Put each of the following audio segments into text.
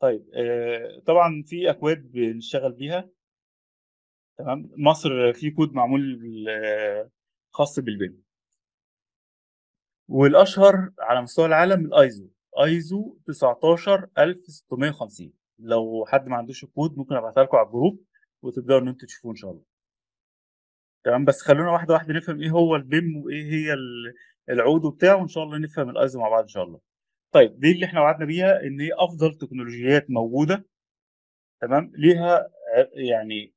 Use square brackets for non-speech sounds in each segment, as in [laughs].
طيب آه، طبعا في أكواد بنشتغل بيها. تمام؟ مصر في كود معمول آه، خاص بال BIM والأشهر على مستوى العالم ال ISO. ISO 19650 لو حد ما عندوش الكود ممكن أبعتها لكم على ال group وتبدأوا إن أنتوا تشوفوه إن شاء الله. تمام؟ بس خلونا واحدة واحدة نفهم إيه هو ال BIM وإيه هي ال- الأكواد بتاعه وإن شاء الله نفهم الأيزو مع بعض إن شاء الله. طيب دي اللي إحنا وعدنا بيها إن هي أفضل تكنولوجيات موجودة تمام ليها ع- يعني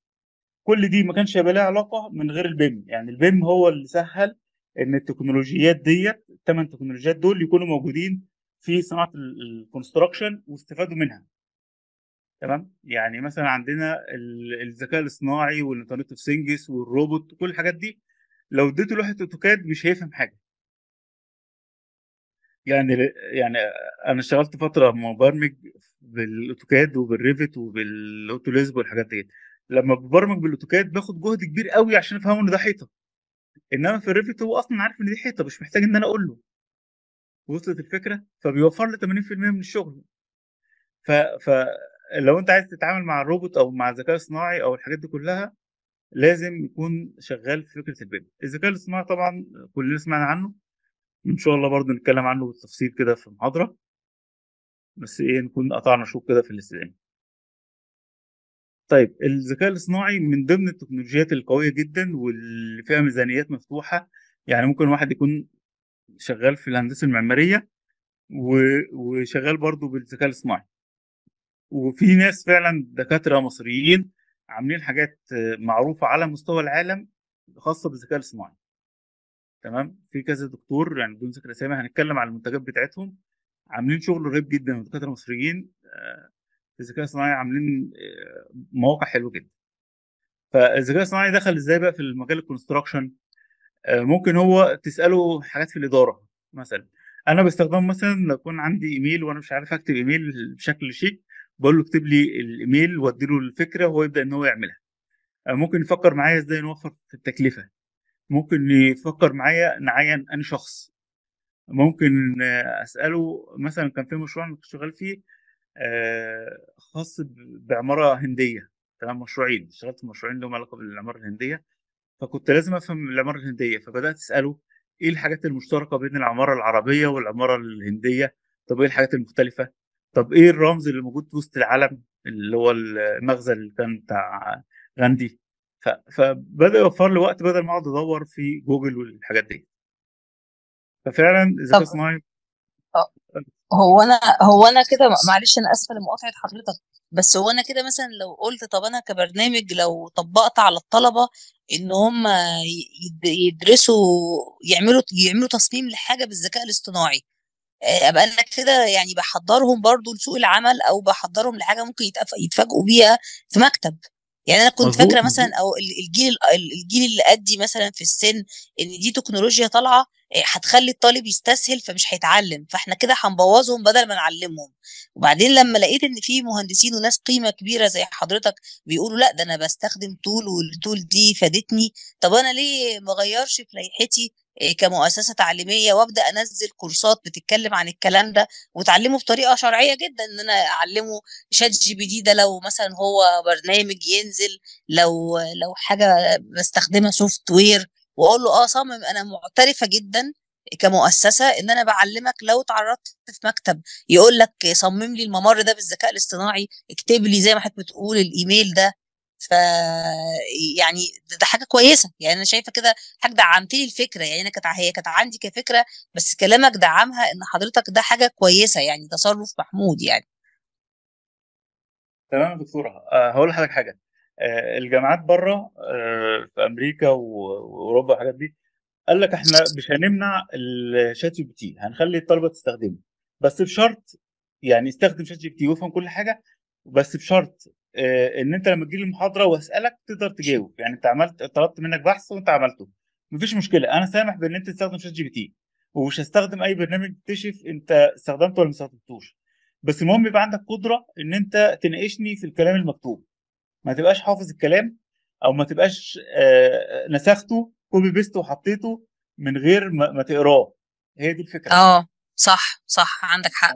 كل دي ما كانش هيبقى لها علاقة من غير ال BIM. يعني ال BIM هو اللي سهل إن التكنولوجيات ديت الثمان تكنولوجيات دول يكونوا موجودين في صناعة ال construction واستفادوا منها. تمام؟ يعني مثلا عندنا ال- الذكاء الاصطناعي وال internet of things وال robot كل الحاجات دي لو اديته لوحة AutoCAD مش هيفهم حاجة. يعني يعني أنا اشتغلت فترة مبرمج بال AutoCAD وبال Revit وبال AutoLISP والحاجات دي لما ببرمج بال AutoCAD باخد جهد كبير قوي عشان أفهمه إن ده حيطة. إنما في ال Revit هو أصلا عارف إن دي حيطة مش محتاج إن أنا أقول له. وصلت الفكرة فبيوفر لي 80% من الشغل. ف فلو أنت عايز تتعامل مع الروبوت أو مع الذكاء الصناعي أو الحاجات دي كلها لازم يكون شغال في فكرة ال BIM الذكاء الاصطناعي طبعا كلنا سمعنا عنه. إن شاء الله برضه نتكلم عنه بالتفصيل كده في محاضره بس إيه نكون قطعنا شوط كده في الاستدامه طيب الذكاء الاصطناعي من ضمن التكنولوجيات القوية جدا واللي فيها ميزانيات مفتوحة. يعني ممكن واحد يكون شغال في الهندسة المعمارية وشغال برضه بالذكاء الاصطناعي. وفي ناس فعلا دكاترة مصريين عاملين حاجات معروفة على مستوى العالم خاصة بالذكاء الاصطناعي. تمام؟ في كذا دكتور يعني بدون ذكر أسامي هنتكلم على المنتجات بتاعتهم. عاملين شغل رهيب جدا ودكاتره مصريين آه، في الذكاء الصناعي عاملين آه، مواقع حلوة جدا. فالذكاء الصناعي دخل إزاي بقى في المجال ال construction آه، ممكن هو تسأله حاجات في الإدارة مثلا. أنا بستخدمه مثلا لو يكون عندي إيميل وأنا مش عارف أكتب إيميل بشكل شيك بقول له اكتب لي الإيميل وادي له الفكرة وهو يبدأ إن هو يعملها. ممكن يفكر معايا إزاي نوفر في التكلفة. ممكن يفكر معايا نعين أني شخص. ممكن أسأله مثلا كان في مشروع أنا كنت شغال فيه آه، خاص ب- بعمارة هندية تمام مشروعين. اشتغلت مشروعين لهم علاقة بالعمارة الهندية. فكنت لازم أفهم العمارة الهندية فبدأت أسأله إيه الحاجات المشتركة بين العمارة العربية والعمارة الهندية؟ طب إيه الحاجات المختلفة؟ طب إيه الرمز اللي موجود في وسط العلم اللي هو المغزى اللي كان بتاع غاندي؟ ف... فبدأ يوفر لي وقت بدل ما أقعد أدور في جوجل والحاجات دي. ففعلا الذكاء الصناعي هو أنا هو أنا كده معلش أنا آسفة لمقاطعة حضرتك بس هو أنا كده مثلا لو قلت طب أنا كبرنامج لو طبقت على الطلبة إن هم يد- يدرسوا يعملوا يعملوا تصميم لحاجة بالذكاء الاصطناعي آه، أبقى أنا كده يعني بحضرهم برضو لسوق العمل أو بحضرهم لحاجة ممكن يتف- يتفاجئوا بيها في مكتب. يعني أنا كنت فاكرة مثلا أو ال- الجيل ال- الجيل اللي قدي مثلا في السن إن دي تكنولوجيا طالعة هتخلي الطالب يستسهل فمش هيتعلم فاحنا كده هنبوظهم بدل ما نعلمهم. وبعدين لما لقيت إن في مهندسين وناس قيمة كبيرة زي حضرتك بيقولوا لأ ده أنا بستخدم تول والتول دي فادتني طب أنا ليه ما اغيرش في لائحتي إيه، كمؤسسة تعليمية وأبدأ أنزل كورسات بتتكلم عن الكلام ده وتعلمه بطريقة شرعية جدا إن أنا أعلمه ChatGPT ده لو مثلا هو برنامج ينزل لو لو حاجة بستخدمها software واقول له آه صمم أنا معترفة جدا كمؤسسة إن أنا بعلمك لو تعرضت في مكتب يقول لك صمم لي الممر ده بالذكاء الاصطناعي اكتب لي زي ما حضرتك بتقول الإيميل ده. ف يعني ده حاجة كويسة. يعني أنا شايفة كده حاجة دعمت لي الفكرة. يعني أنا كانت هي كانت عندي كفكرة بس كلامك دعمها إن حضرتك ده حاجة كويسة يعني تصرف محمود يعني. تمام يا دكتورة. أه هقول لحضرتك حاجة. الجامعات بره أه في أمريكا وأوروبا والحاجات دي قال لك إحنا مش هنمنع ال ChatGPT هنخلي الطلبة تستخدمه. بس بشرط يعني استخدم ChatGPT وافهم كل حاجة بس بشرط آه، إن أنت لما تجي لي المحاضره وأسألك تقدر تجاوب. يعني أنت عملت طلبت منك بحث وأنت عملته. مفيش مشكلة. أنا سامح بإن أنت تستخدم ChatGPT ومش هستخدم أي برنامج تكتشف أنت استخدمته ولا ما استخدمتوش. بس المهم يبقى عندك قدرة إن أنت تناقشني في الكلام المكتوب. ما تبقاش حافظ الكلام أو ما تبقاش آه، نسخته copy paste وحطيته من غير ما, تقراه. هي دي الفكرة. آه صح صح عندك حق.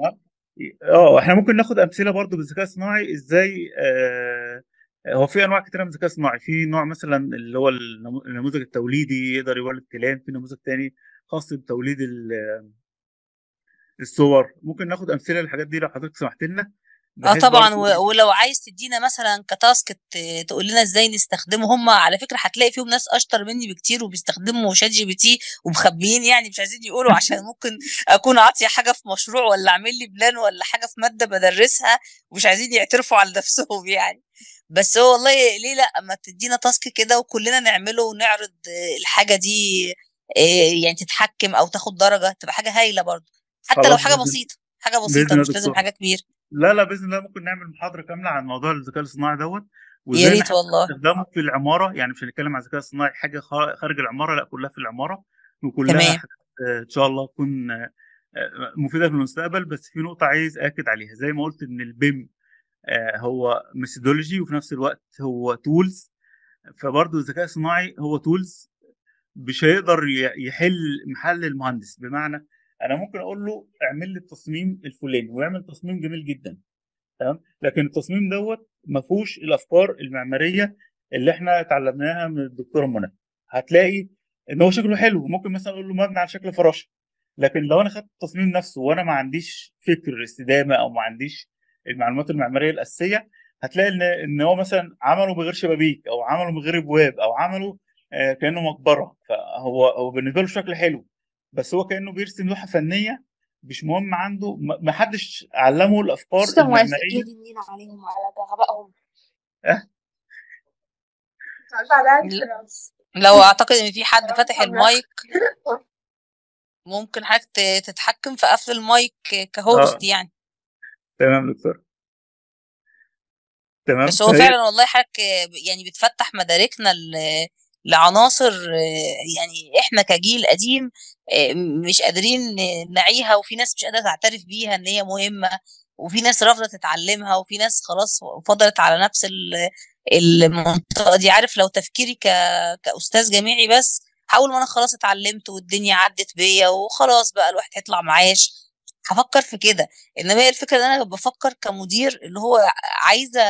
آه إحنا ممكن ناخد أمثلة برضو بالذكاء الصناعي إزاي آه هو في انواع كتيرة من الذكاء الصناعي. في نوع مثلا اللي هو النمو- النموذج التوليدي يقدر يولد كلام في نموذج تاني خاص بتوليد ال- الصور. ممكن ناخد أمثلة للحاجات دي لو حضرتك سمحت لنا. آه طبعا و- ولو عايز تدينا مثلا ك task تقول لنا إزاي نستخدمه هم على فكرة هتلاقي فيهم ناس أشطر مني بكتير وبيستخدموا ChatGPT ومخبيين يعني مش عايزين يقولوا عشان [laughs] ممكن أكون عاطية حاجة في مشروع ولا اعمل لي plan ولا حاجة في مادة بدرسها ومش عايزين يعترفوا على نفسهم يعني. بس هو والله ليه لأ ما تدينا task كده وكلنا نعمله ونعرض الحاجة دي آه، يعني تتحكم أو تاخد درجة تبقى حاجة هايلة برضه حتى لو حاجة بسيطة. حاجة بسيطة مش لازم حاجة كبيرة. لا لا بإذن الله ممكن نعمل محاضرة كاملة عن موضوع الذكاء الصناعي دوت. يا ريت والله. نستخدمه في العمارة يعني مش هنتكلم عن الذكاء الصناعي حاجة خا- خارج العمارة لا كلها في العمارة. وكلها تمام. حاجات آه، إن شاء الله تكون آه، مفيدة في المستقبل. بس في نقطة عايز أكد عليها. زي ما قلت إن ال BIM آه، هو methodology وفي نفس الوقت هو tools فبرضه الذكاء الصناعي هو tools مش هيقدر يحل محل المهندس. بمعنى أنا ممكن أقول له اعمل لي التصميم الفلاني ويعمل تصميم جميل جدا تمام؟ لكن التصميم دوت ما فيهوش الأفكار المعمارية اللي إحنا اتعلمناها من الدكتوره منى. هتلاقي إن هو شكله حلو ممكن مثلا أقول له مبني على شكل فراشة لكن لو أنا خدت التصميم نفسه وأنا ما عنديش فكر استدامه أو ما عنديش المعلومات المعمارية الأساسية هتلاقي إن إن هو مثلا عمله من غير شبابيك أو عمله من غير أبواب أو عمله آه، كأنه مقبرة. فهو هو بالنسبة له شكل حلو. بس هو كأنه بيرسم لوحة فنية مش مهم عنده ما ما حدش علمه الأفكار المعماريه النيل عليهم؟ وعلى غبائهم. أه؟ لا. خلاص. لو أعتقد إن في حد فاتح المايك [laughs] ممكن حضرتك تتحكم في قفل المايك كهوست آه. يعني. تمام دكتور. تمام بس هو فهي فعلا والله حضرتك يعني بتفتح مداركنا لعناصر يعني إحنا كجيل قديم مش قادرين نعيها وفي ناس مش قادرة تعترف بيها إن هي مهمة وفي ناس رافضة تتعلمها وفي ناس خلاص فضلت على نفس ال- المنطقة دي. عارف لو تفكيري ك... كأستاذ جامعي بس حاول ما أنا خلاص اتعلمت والدنيا عدت بيا وخلاص بقى الواحد هيطلع معاش. هفكر في كده إنما هي الفكرة إن أنا بفكر كمدير اللي هو عايزة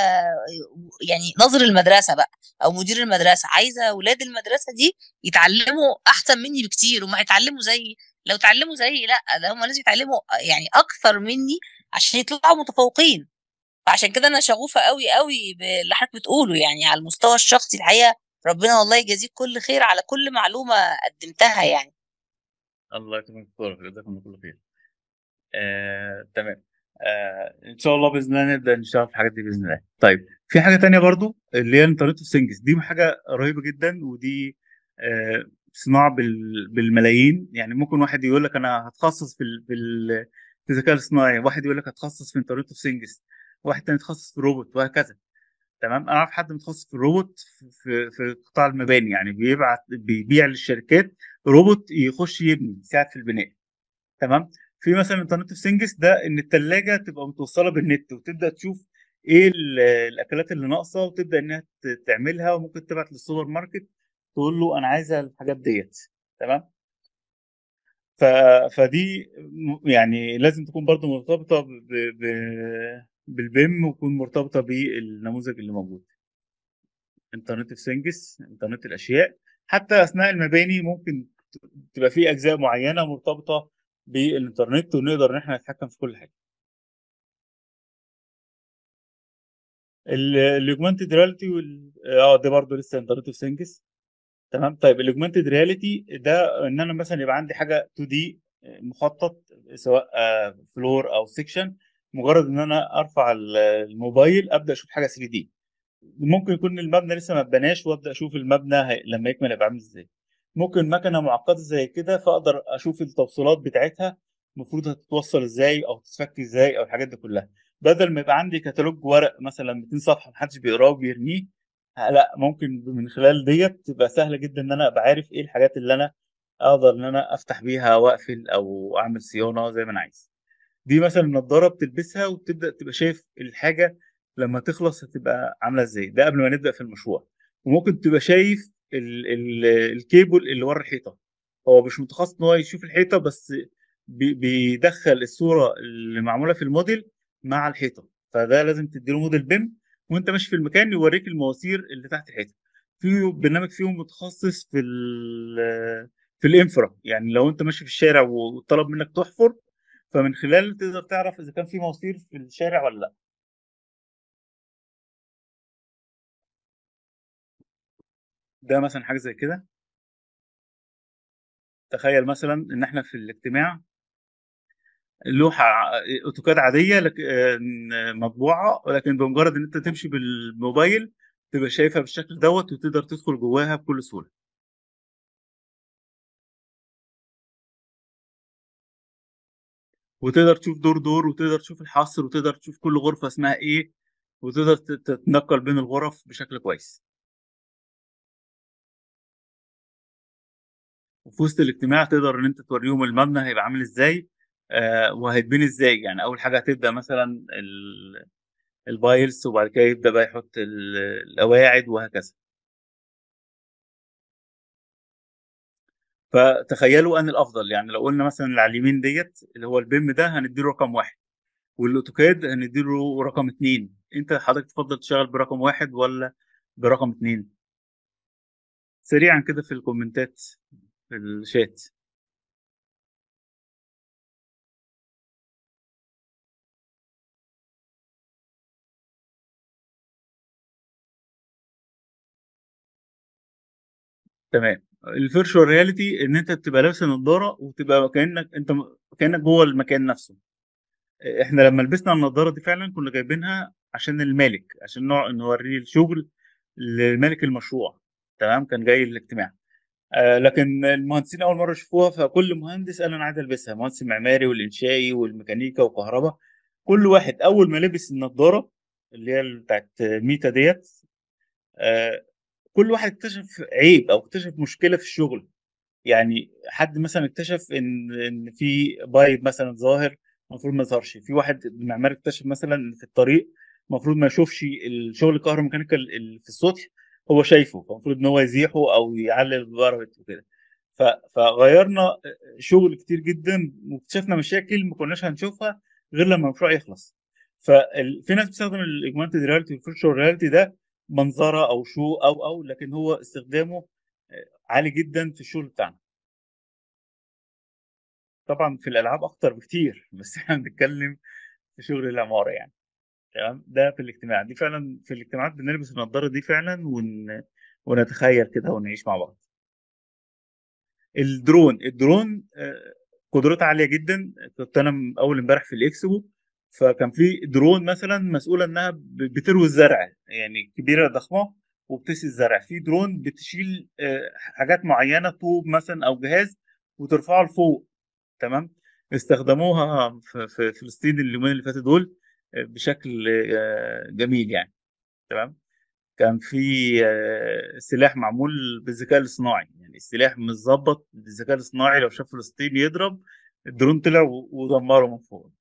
يعني ناظر المدرسة بقى أو مدير المدرسة عايزة أولاد المدرسة دي يتعلموا أحسن مني بكتير وما هيتعلموا زيي لو اتعلموا زيي لأ ده هم لازم يتعلموا يعني أكثر مني عشان يطلعوا متفوقين. فعشان كده أنا شغوفة قوي قوي باللي حضرتك بتقوله يعني على المستوى الشخصي الحقيقة ربنا والله يجازيك كل خير على كل معلومة قدمتها يعني. الله يكرمك جزاكم الله خير. آه، تمام. آه، إن شاء الله بإذن الله نبدأ نشتغل في الحاجات دي بإذن الله. طيب في حاجة تانية برضو اللي هي ال Internet of Things دي حاجة رهيبة جدا ودي آه، صناعة بال- بالملايين. يعني ممكن واحد يقول لك أنا هتخصص في ال- في ال- في الذكاء الاصطناعي. واحد يقول لك هتخصص في Internet of Things واحد تاني يتخصص في الروبوت وهكذا. تمام؟ أنا أعرف حد متخصص في الروبوت في في قطاع المباني. يعني بيبعت بيبيع للشركات روبوت يخش يبني يساعد في البناء. تمام؟ في مثلا Internet of Things ده إن الثلاجه تبقى متوصلة بالنت وتبدأ تشوف إيه ال- الأكلات اللي ناقصة وتبدأ إنها تعملها وممكن تبعت للسوبر ماركت تقول له أنا عايزه الحاجات ديت. تمام؟ ف... فدي يعني لازم تكون برضو مرتبطة ب... ب... بال BIM وتكون مرتبطة بالنموذج اللي موجود. Internet of Things انترنت الأشياء حتى أثناء المباني ممكن تبقى في أجزاء معينة مرتبطة بالإنترنت ونقدر إن إحنا نتحكم في كل حاجة. ال augmented reality آه ده برضه لسه Internet of Things تمام؟ طيب ال augmented reality ده إن أنا مثلا يبقى عندي حاجة 2D مخطط سواء floor أو section مجرد إن أنا أرفع ال- الموبايل أبدأ أشوف حاجة 3D ممكن يكون المبنى لسه ما اتبناش وأبدأ أشوف المبنى. لما يكمل هيبقى عامل إزاي. ممكن مكنة معقدة زي كده فأقدر أشوف التوصيلات بتاعتها المفروض هتتوصل إزاي أو تتفك إزاي أو الحاجات دي كلها. بدل ما يبقى عندي كتالوج ورق مثلا 200 صفحة محدش بيقراه وبيرميه ه- لا ممكن من خلال ديت تبقى سهلة جدا إن أنا أبقى عارف إيه الحاجات اللي أنا أقدر إن أنا أفتح بيها وأقفل أو أعمل صيانة زي ما أنا عايز. دي مثلا نظاره بتلبسها وتبدا تبقى شايف الحاجة لما تخلص هتبقى عاملة إزاي. ده قبل ما نبدأ في المشروع. وممكن تبقى شايف ال ال الكيبل اللي ورا الحيطة. هو مش متخصص إن هو يشوف الحيطة بس بي- بيدخل الصورة اللي معمولة في الموديل مع الحيطة. فده لازم تديله موديل بيم وأنت ماشي في المكان يوريك المواسير اللي تحت الحيطة. في برنامج فيهم متخصص في ال في الإنفرا. يعني لو أنت ماشي في الشارع وطلب منك تحفر فمن خلال تقدر تعرف إذا كان في مواسير في الشارع ولا لأ. ده مثلا حاجة زي كده. تخيل مثلا إن إحنا في الاجتماع لوحة أوتوكاد عادية لكن مطبوعة ولكن بمجرد إن أنت تمشي بالموبايل تبقى شايفها بالشكل دوت وتقدر تدخل جواها بكل سهولة. وتقدر تشوف دور دور وتقدر تشوف الحصر وتقدر تشوف كل غرفة اسمها إيه وتقدر تت- تتنقل بين الغرف بشكل كويس. وفي وسط الاجتماع تقدر إن أنت توريهم المبنى هيبقى عامل إزاي آه وهيتبني إزاي. يعني أول حاجة هتبدأ مثلا ال- ال piles وبعد كده يبدأ بقى يحط ال- القواعد وهكذا. فتخيلوا أن الأفضل يعني لو قلنا مثلا اللي على اليمين ديت اللي هو ال BIM ده هنديله رقم واحد وال AutoCAD هنديله رقم اتنين. أنت حضرتك تفضل تشتغل برقم واحد ولا برقم اتنين؟ سريعا كده في ال commentات. في الشات تمام ال virtual reality إن أنت بتبقى لابس النضارة وتبقى كأنك أنت م- كأنك جوه المكان نفسه. إحنا لما لبسنا النضارة دي فعلا كنا جايبينها عشان المالك عشان نوع نوريه الشغل لمالك المشروع. تمام؟ كان جاي الاجتماع لكن المهندسين أول مرة يشوفوها فكل مهندس قال أنا عايز ألبسها مهندس المعماري والإنشائي والميكانيكا والكهرباء. كل واحد أول ما لبس النضارة اللي هي بتاعت ميتا ديت آه كل واحد اكتشف عيب أو اكتشف مشكلة في الشغل. يعني حد مثلا اكتشف إن إن في بايب مثلا ظاهر المفروض ما يظهرش في واحد معماري اكتشف مثلا إن في الطريق المفروض ما يشوفش الشغل الكهرو mechanical اللي في السطح هو شايفه فالمفروض إن هو يزيحه أو يعدل ال parameter وكده. فغيرنا شغل كتير جدا واكتشفنا مشاكل ما كناش هنشوفها غير لما المشروع يخلص. ففي ناس بتستخدم ال augmented reality وال virtual reality ده منظرة أو show أو أو لكن هو استخدامه عالي جدا في الشغل بتاعنا. طبعا في الألعاب أكتر بكتير بس إحنا بنتكلم في شغل العمارة يعني. تمام؟ ده في الاجتماع دي فعلا في الاجتماعات بنلبس النضارة دي فعلا ون... ونتخيل كده ونعيش مع بعض. ال drone ال drone آه، قدرتها عالية جدا. كنت أنا أول امبارح في الإكسبو فكان في درون مثلا مسؤولة إنها بتروي الزرع يعني كبيرة ضخمة وبتسقي الزرع. في درون بتشيل آه، حاجات معينة طوب مثلا أو جهاز وترفعه لفوق تمام؟ استخدموها في فلسطين اليومين اللي فاتوا دول. بشكل آه، جميل يعني تمام؟ كان في آه، سلاح معمول بالذكاء الاصطناعي يعني السلاح متظبط بالذكاء الاصطناعي لو شاف فلسطين يضرب الدرون طلع ودمره من فوق.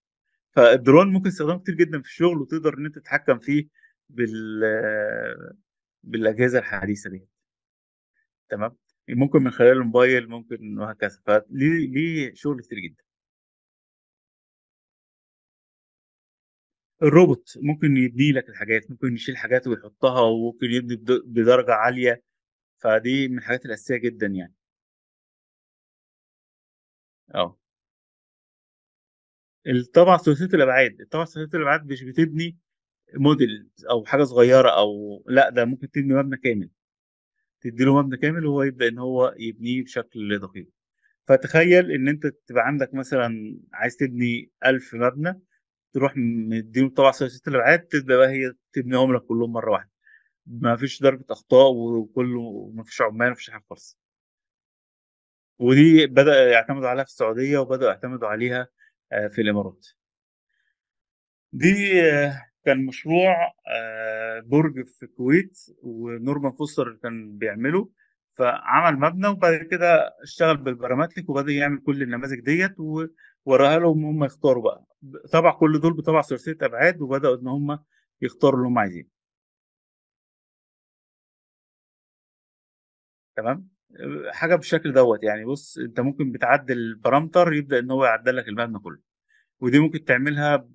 فالدرون ممكن استخدامه كتير جدا في الشغل وتقدر إن أنت تتحكم فيه بال بالأجهزة الحديثة دي تمام؟ ممكن من خلال الموبايل ممكن وهكذا. فليه ليه شغل كتير جدا. الروبوت ممكن يبني لك الحاجات ممكن يشيل حاجات ويحطها وممكن يبني بد- بدرجة عالية. فدي من الحاجات الأساسية جدا يعني. آه. الطبعة ثلاثية الأبعاد الطبعة ثلاثية الأبعاد مش بتبني موديل أو حاجة صغيرة أو لأ ده ممكن تبني مبنى كامل. تديله مبنى كامل وهو يبدأ إن هو يبنيه بشكل دقيق. فتخيل إن أنت تبقى عندك مثلا عايز تبني ألف مبنى تروح مديله طبعة ثلاثية الأبعاد تبدأ بقى هي تبنيهم لك كلهم مرة واحدة. ما فيش درجة أخطاء وكله ما فيش عمال ما فيش حاجة خالص. ودي بدأ يعتمدوا عليها في السعودية وبدأوا يعتمدوا عليها آه، في الإمارات. دي آه، كان مشروع آه، برج في الكويت ونورمان فوستر كان بيعمله. فعمل مبنى وبعد كده اشتغل بال parametric وبدأ يعمل كل النماذج ديت ووراها لهم هم يختاروا بقى. طبع كل دول بطبع ثلاثية أبعاد وبدأوا إن هم يختاروا اللي هم عايزينه. تمام؟ حاجة بالشكل دوت يعني. بص أنت ممكن بتعدل ال parameter يبدأ إن هو يعدل لك المبنى كله. ودي ممكن تعملها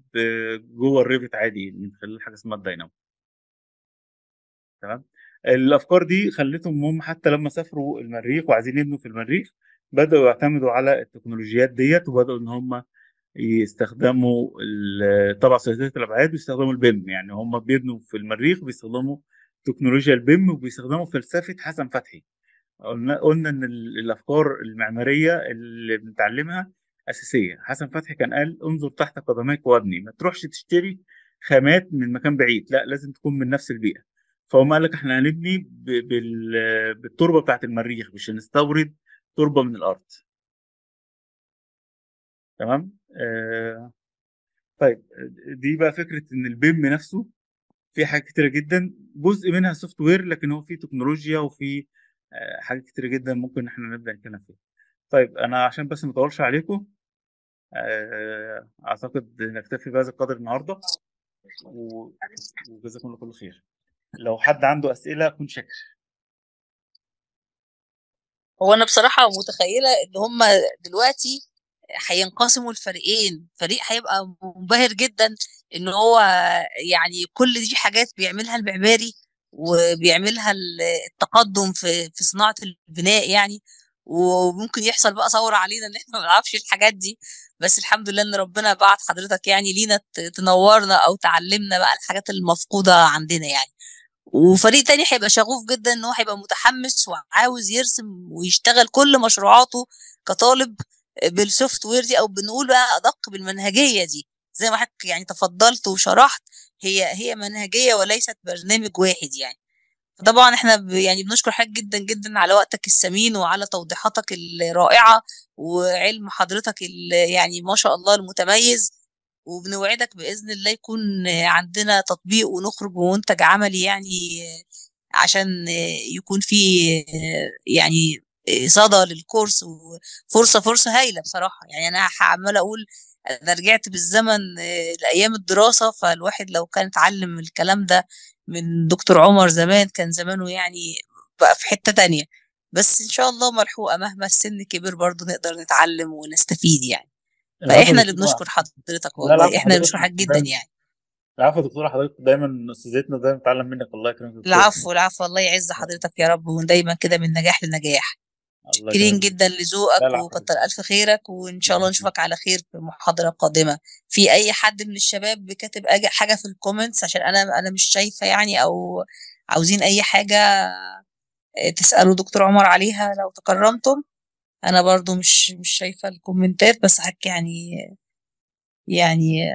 جوه ال Revit عادي من خلال حاجة اسمها الداينامو تمام؟ الأفكار دي خلتهم هم حتى لما سافروا المريخ وعايزين يبنوا في المريخ بدأوا يعتمدوا على التكنولوجيات ديت وبدأوا إن هم يستخدموا طباعة ثلاثية الأبعاد ويستخدموا ال BIM يعني هم بيبنوا في المريخ بيستخدموا تكنولوجيا ال BIM وبيستخدموا فلسفة حسن فتحي. قلنا قلنا إن ال- الأفكار المعمارية اللي بنتعلمها أساسية. حسن فتحي كان قال انظر تحت قدميك وابني ما تروحش تشتري خامات من مكان بعيد لا لازم تكون من نفس البيئة. فهو قال لك إحنا هنبني بالتربة بتاعت المريخ مش هنستورد تربة من الأرض. تمام؟ آه طيب دي بقى فكرة إن ال BIM نفسه في حاجات كتيرة جدا جزء منها software لكن هو في تكنولوجيا وفي آه، حاجات كتيرة جدا ممكن إحنا نبدأ نتكلم فيها. طيب أنا عشان بس ما أطولش عليكم آه، أعتقد نكتفي بهذا القدر النهارده وجزاكم الله كل خير. لو حد عنده أسئلة اكون شاكر. هو أنا بصراحة متخيلة إن هم دلوقتي هينقسموا الفريقين. فريق هيبقى منبهر جدا إن هو يعني كل دي حاجات بيعملها المعماري وبيعملها ال- التقدم في في صناعة البناء يعني. وممكن يحصل بقى ثورة علينا إن إحنا ما نعرفش الحاجات دي. بس الحمد لله إن ربنا بعت حضرتك يعني لينا تنورنا أو تعلمنا بقى الحاجات المفقودة عندنا يعني. وفريق تاني هيبقى شغوف جدا إن هو هيبقى متحمس وعاوز يرسم ويشتغل كل مشروعاته كطالب بالسوفت وير دي أو بنقول بقى أدق بالمنهجية دي. زي ما حضرتك يعني تفضلت وشرحت هي هي منهجية وليست برنامج واحد يعني. طبعا إحنا يعني بنشكر حضرتك جدا جدا على وقتك الثمين وعلى توضيحاتك الرائعة وعلم حضرتك يعني ما شاء الله المتميز. وبنوعدك بإذن الله يكون عندنا تطبيق ونخرج بمنتج عملي يعني عشان يكون في يعني صدى للكورس وفرصة فرصة هايلة بصراحة. يعني أنا عمالة أقول أنا رجعت بالزمن لأيام الدراسة فالواحد لو كان اتعلم الكلام ده من دكتور عمر زمان كان زمانه يعني بقى في حتة تانية. بس إن شاء الله ملحوقة مهما السن كبر برضه نقدر نتعلم ونستفيد يعني. فاحنا اللي. بنشكر حضرتك لا والله إحنا اللي بنشكر حضرتك جدا يعني. العفو يا دكتورة حضرتك دايما أستاذتنا دايما بتعلم منك الله يكرمك. العفو العفو الله يعز حضرتك يا رب ودايما كده من نجاح لنجاح. يكرمك جدا لذوقك وكتر ألف خيرك وإن شاء الله نشوفك على خير في محاضرة قادمة. في أي حد من الشباب كاتب حاجة في ال comments عشان أنا أنا مش شايفة يعني أو عاوزين أي حاجة آه، تسألوا دكتور عمر عليها لو تكرمتم. أنا برضو مش مش شايفة الكومنتات بس حك يعني يعني